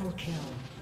Triple kill.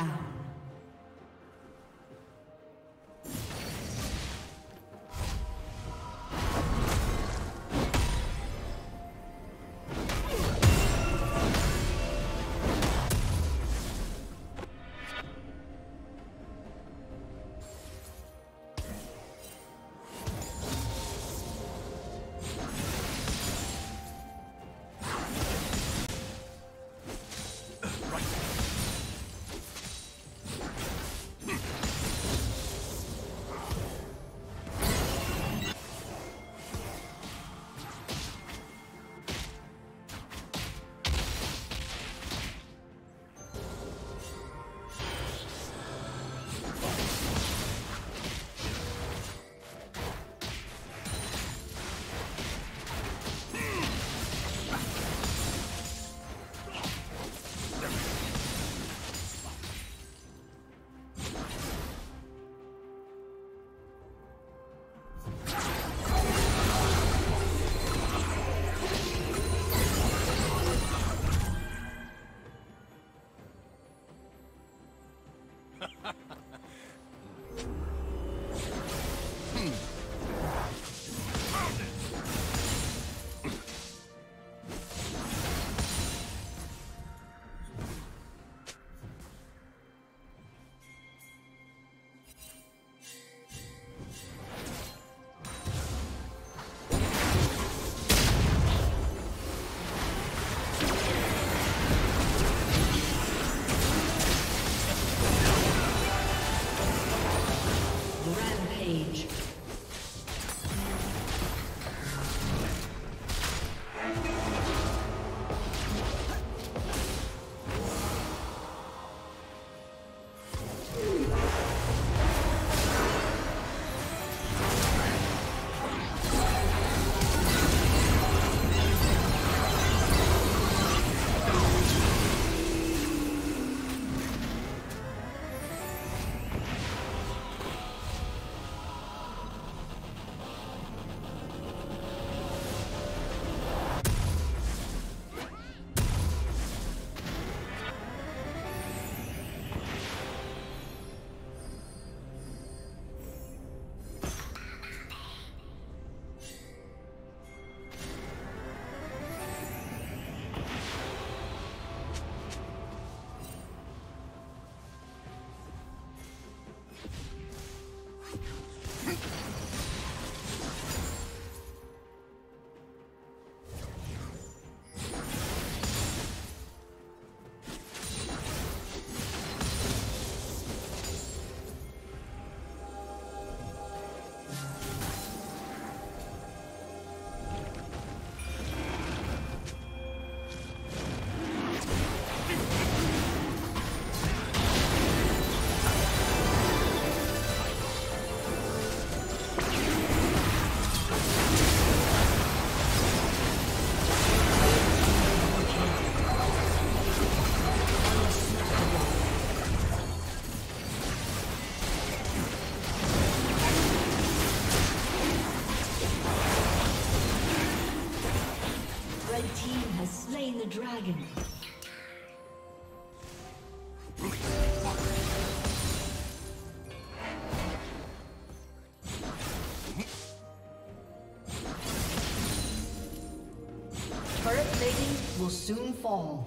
down. Soon fall.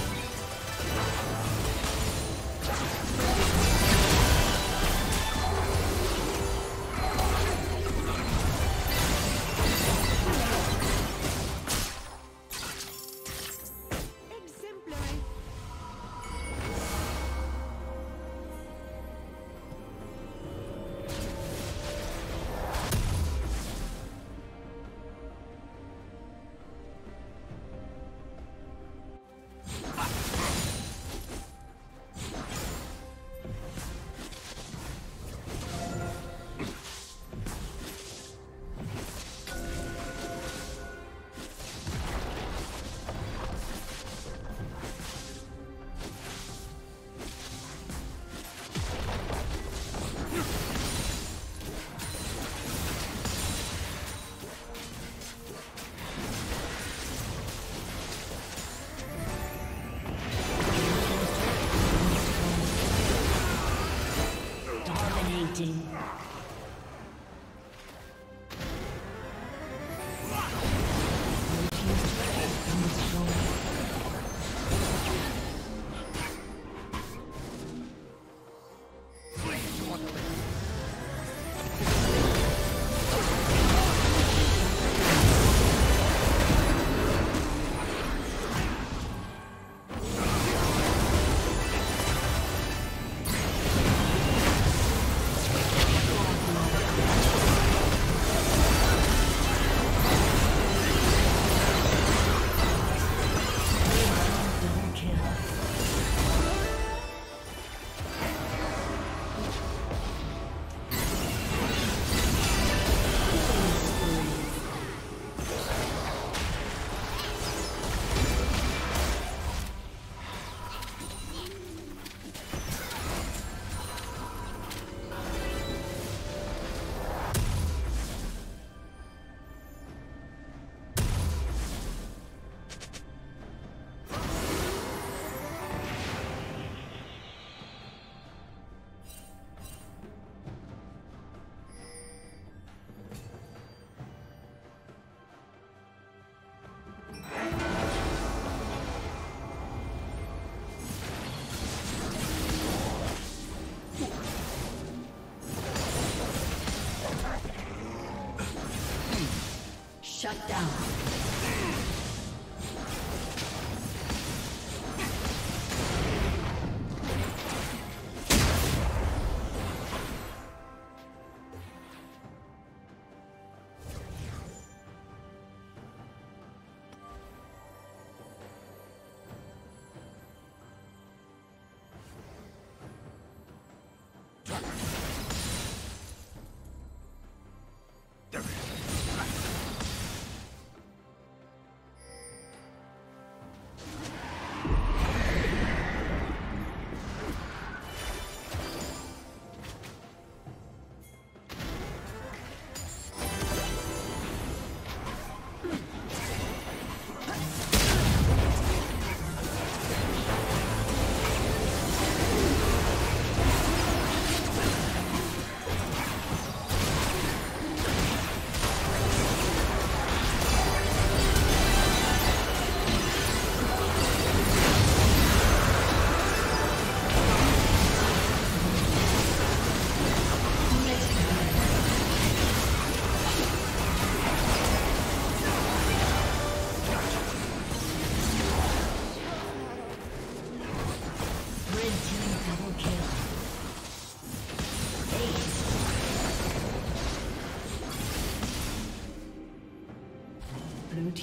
Shut down.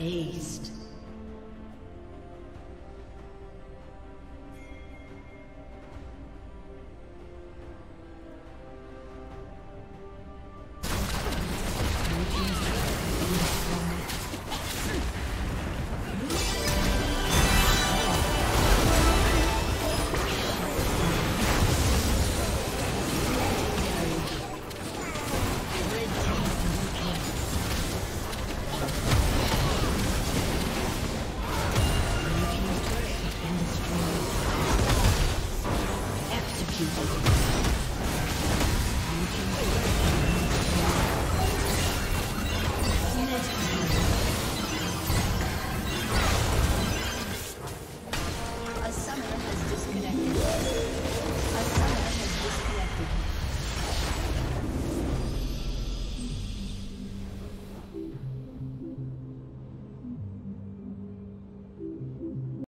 Aced.